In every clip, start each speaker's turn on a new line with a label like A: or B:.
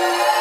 A: Thank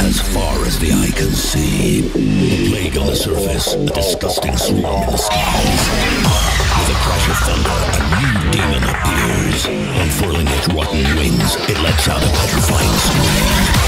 A: as far as the eye can see. The plague on the surface, a disgusting swarm in the skies. With a crash of thunder, a new demon appears. Unfurling its rotten wings, it lets out a petrifying scream.